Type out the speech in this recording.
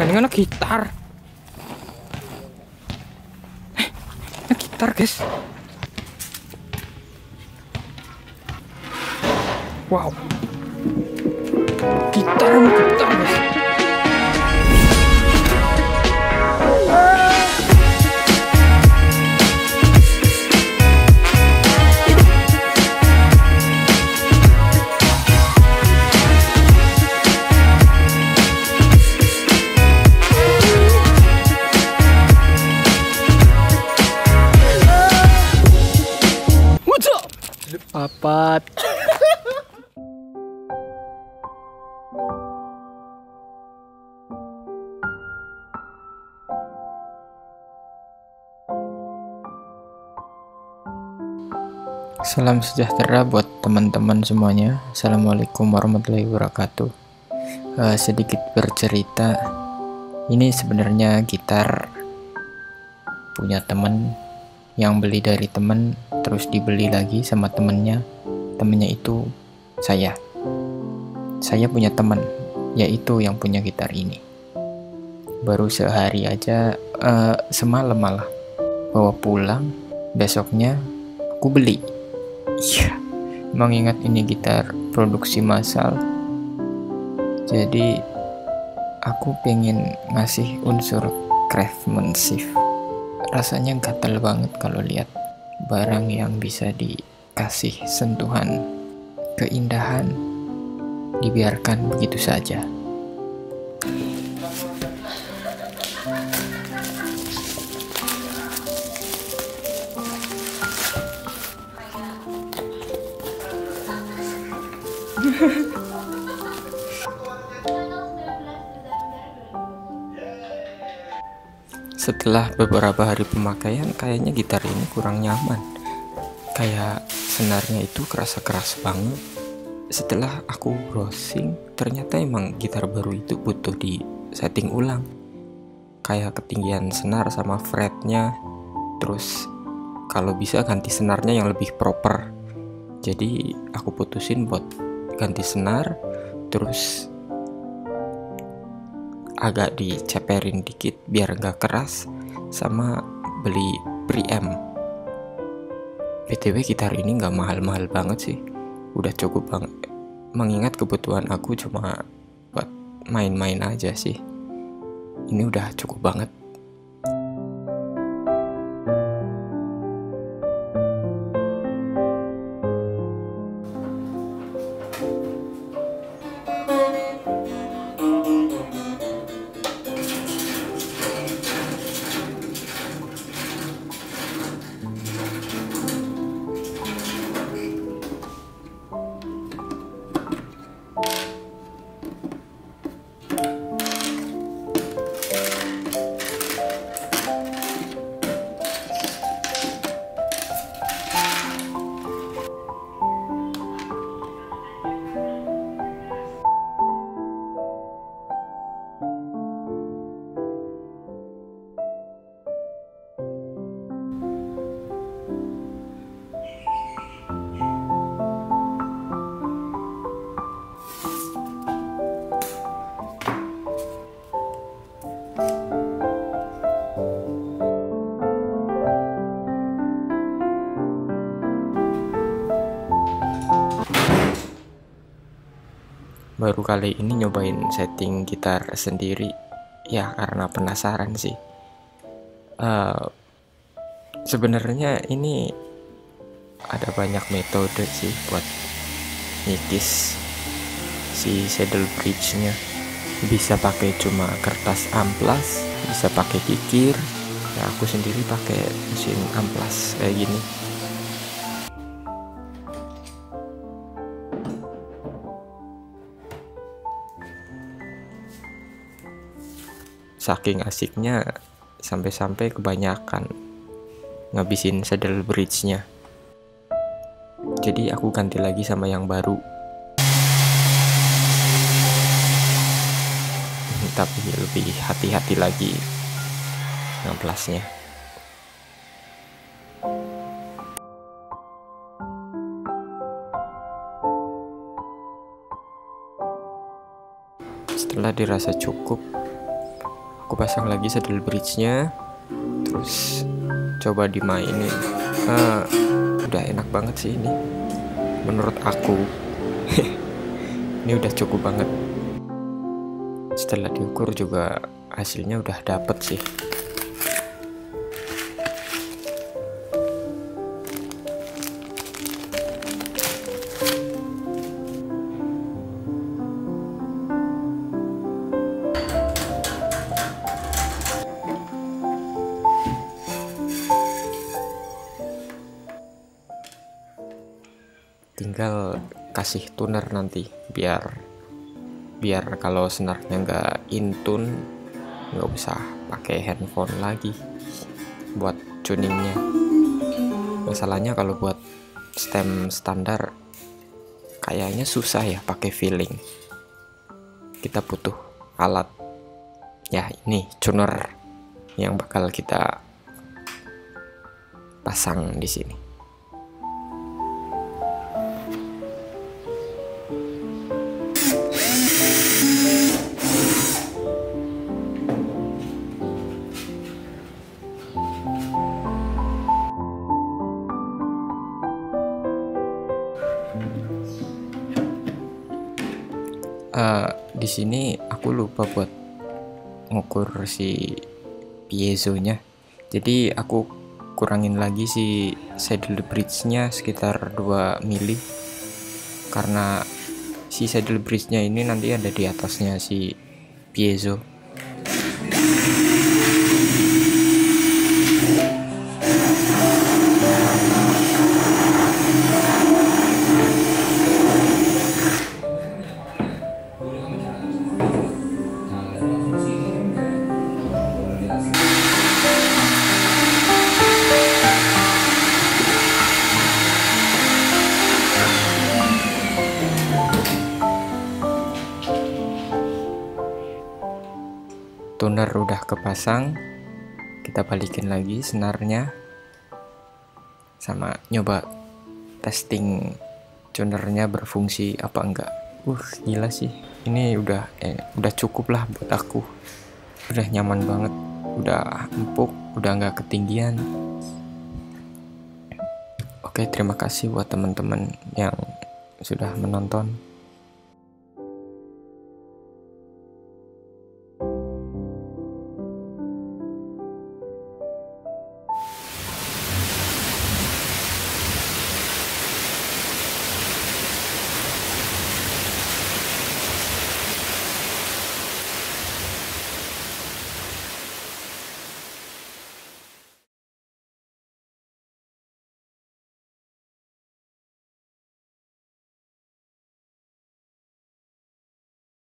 ini kan gitar. Eh ini gitar guys. Wow. Gitar gitar guys Papat. Salam sejahtera buat teman-teman semuanya. Assalamualaikum warahmatullahi wabarakatuh. Eh, sedikit bercerita, ini sebenarnya gitar punya temen yang beli dari temen, terus dibeli lagi sama temennya. Temennya itu saya. Saya punya teman, yaitu yang punya gitar ini. Baru sehari aja, eh, semalam malah bawa pulang. Besoknya aku beli. Iya, mengingat ini gitar produksi massal, jadi aku pengen ngasih unsur craftsmanship. Rasanya gatel banget kalau lihat barang yang bisa dikasih sentuhan keindahan dibiarkan begitu saja. Setelah beberapa hari pemakaian, kayaknya gitar ini kurang nyaman. Kayak senarnya itu kerasa keras banget. Setelah aku browsing, ternyata emang gitar baru itu butuh di setting ulang. Kayak ketinggian senar sama fretnya. Terus kalau bisa ganti senarnya yang lebih proper. Jadi aku putusin buat ganti senar, terus agak diceperin dikit biar nggak keras sama beli preamp btw gitar ini nggak mahal-mahal banget sih. Udah cukup banget mengingat kebutuhan aku cuma buat main-main aja sih. Ini udah cukup banget baru kali ini nyobain setting gitar sendiri. Ya karena penasaran sih. Eh, sebenarnya ini ada banyak metode sih buat ngikis si saddle bridge nya bisa pakai cuma kertas amplas bisa pakai kikir. Ya aku sendiri pakai mesin amplas kayak gini saking asiknya sampai-sampai kebanyakan ngabisin saddle bridge-nya. Jadi aku ganti lagi sama yang baru. Tapi lebih hati-hati lagi ngamplasnya. Setelah dirasa cukup, pasang lagi saddle bridge-nya. Terus coba dimainin. Uh, udah enak banget sih ini. Menurut aku. Ini udah cukup banget. Setelah diukur juga hasilnya udah dapet sih tinggal kasih tuner nanti biar biar kalau senarnya nggak intun nggak usah pakai handphone lagi buat tuningnya. Masalahnya kalau buat stem standar kayaknya susah ya pakai feeling. Kita butuh alat. Ya ini tuner yang bakal kita pasang di sini uh, di sini aku lupa buat ngukur si piezonya. Jadi aku kurangin lagi si saddle bridge-nya sekitar 2 mili. Karena si saddle bridge-nya ini nanti ada di atasnya si piezo tuner udah kepasang kita balikin lagi senarnya sama nyoba testing tunernya berfungsi apa enggak. Uh gila sih. Ini udah eh, udah cukup lah buat aku. Udah nyaman banget udah empuk udah nggak ketinggian. Oke terima kasih buat teman-teman yang sudah menonton